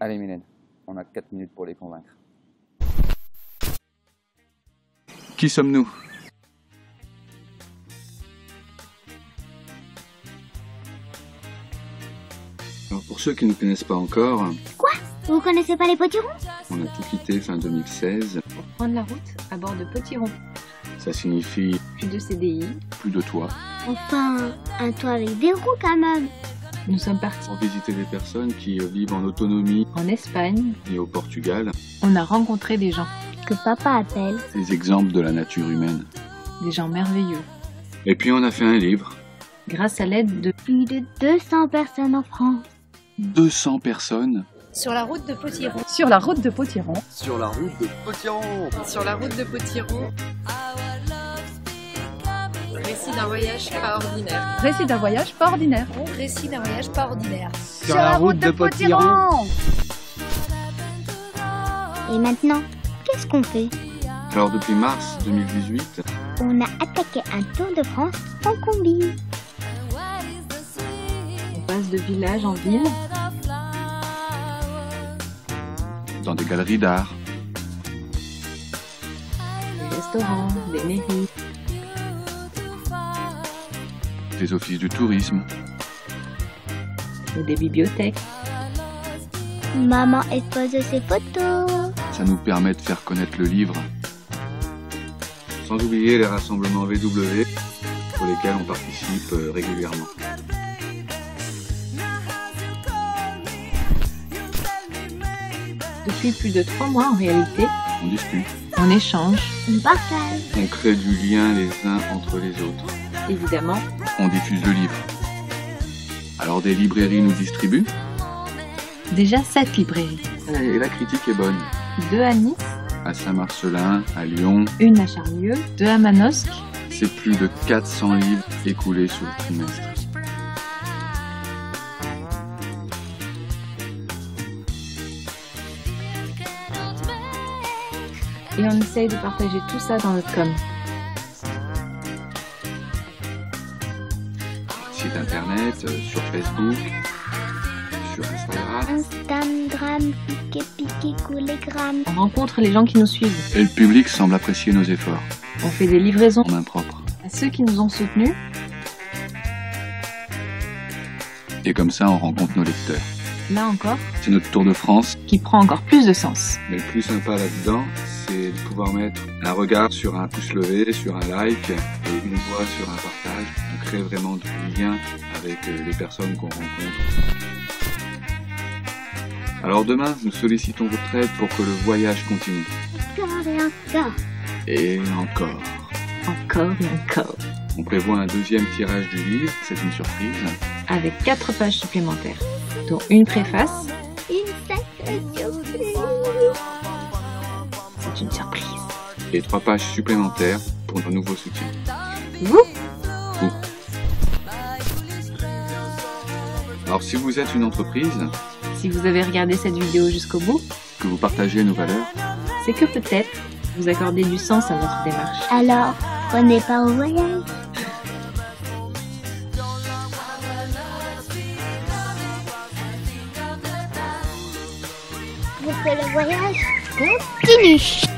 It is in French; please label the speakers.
Speaker 1: Allez Mylène, on a 4 minutes pour les convaincre.
Speaker 2: Qui sommes-nous? Alors, Pour ceux qui ne connaissent pas encore,
Speaker 3: Vous connaissez pas les potirons?
Speaker 2: on a tout quitté fin 2016.
Speaker 4: pour prendre la route à bord de Potiron.
Speaker 2: Ça signifie
Speaker 4: Plus de CDI,
Speaker 2: plus de toit.
Speaker 3: Enfin, un toit avec des roues quand même.
Speaker 4: Nous sommes partis
Speaker 2: Pour visiter des personnes qui euh, vivent en autonomie
Speaker 4: en Espagne.
Speaker 2: et au Portugal,
Speaker 4: On a rencontré des gens,
Speaker 3: Que papa appelle.
Speaker 2: des exemples de la nature humaine.
Speaker 4: des gens merveilleux.
Speaker 2: Et puis on a fait un livre,
Speaker 4: Grâce à l'aide de
Speaker 3: Plus de 200 personnes en France.
Speaker 2: 200 personnes.
Speaker 5: Sur la route de Potiron.
Speaker 6: Sur la route de Potiron.
Speaker 7: Sur la route de Potiron
Speaker 5: Sur la route de Potiron. Récit d'un voyage pas ordinaire.
Speaker 6: Récit d'un voyage pas ordinaire.
Speaker 5: Récit d'un voyage pas ordinaire.
Speaker 7: Sur la route de Potiron
Speaker 3: Et maintenant, qu'est-ce qu'on fait?
Speaker 2: Alors depuis mars 2018,
Speaker 3: On a attaqué un Tour de France en combi.
Speaker 4: on passe de village en ville,
Speaker 2: dans des galeries d'art,
Speaker 4: des restaurants, des mairies,
Speaker 2: des offices du tourisme,
Speaker 4: ou des bibliothèques.
Speaker 3: Maman expose ses photos.
Speaker 2: ça nous permet de faire connaître le livre. Sans oublier les rassemblements VW pour lesquels on participe euh, régulièrement.
Speaker 4: Depuis plus de trois mois en réalité,
Speaker 2: On discute,
Speaker 4: on échange,
Speaker 3: On partage.
Speaker 2: on crée du lien les uns entre les autres.
Speaker 4: Évidemment,
Speaker 2: On diffuse le livre. Alors des librairies nous distribuent
Speaker 4: déjà sept librairies.
Speaker 2: et la critique est bonne.
Speaker 4: Deux à Nice,
Speaker 2: À Saint-Marcelin, à Lyon,
Speaker 4: une à Charlieu, deux à Manosque,
Speaker 2: c'est plus de 400 livres écoulés sous le trimestre.
Speaker 4: et on essaye de partager tout ça dans notre com.
Speaker 2: Internet, euh, sur Facebook, sur Instagram.
Speaker 3: Instagram, piqué, piqué.
Speaker 4: On rencontre les gens qui nous suivent.
Speaker 2: Et le public semble apprécier nos efforts,
Speaker 4: On fait des livraisons
Speaker 2: en main propre.
Speaker 4: à ceux qui nous ont soutenus.
Speaker 2: Et comme ça, on rencontre nos lecteurs.
Speaker 4: Là encore,
Speaker 2: C'est notre tour de France.
Speaker 4: qui prend encore plus de sens.
Speaker 2: Mais le plus sympa là-dedans, c'est de pouvoir mettre un regard sur un pouce levé, sur un like et une voix sur un partage. On crée vraiment du lien avec euh, les personnes qu'on rencontre. Alors demain, nous sollicitons votre aide pour que le voyage continue.
Speaker 3: Encore et encore.
Speaker 2: Et encore.
Speaker 4: Encore et encore.
Speaker 2: On prévoit un deuxième tirage du livre, c'est une surprise.
Speaker 4: Avec quatre pages supplémentaires, dont une préface.
Speaker 3: Une sacrée surprise.
Speaker 4: C'est une surprise.
Speaker 2: Et trois pages supplémentaires pour nos nouveaux soutiens.
Speaker 4: Vous
Speaker 2: Alors si vous êtes une entreprise,
Speaker 4: Si vous avez regardé cette vidéo jusqu'au bout,
Speaker 2: que vous partagez nos valeurs,
Speaker 4: c'est que peut-être vous accordez du sens à notre démarche.
Speaker 3: Alors, prenez pas au voyage. Pour que le voyage continue.